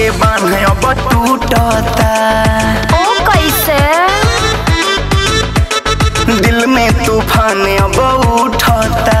के बाँध अब टूटता ओ कैसे? दिल में तूफ़ान अब उठता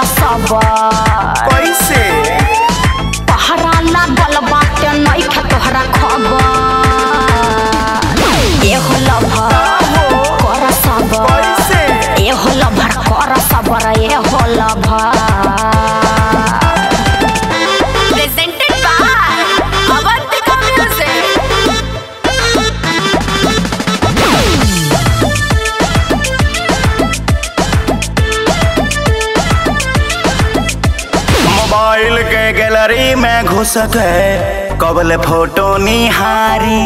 तोरा सबर कैसे? पहरा लागल बाटे नहीं खे तोहरा खबर। एहो लभर कर सबर एहो लभर कर सबर एहो लभर मोबाइल के गैलरी में घुस गए। कबल फ़ोटो निहारी।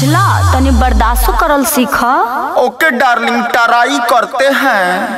समझला तनी बर्दाश्त करल सीख। ओके डार्लिंग ट्राई करते हैं।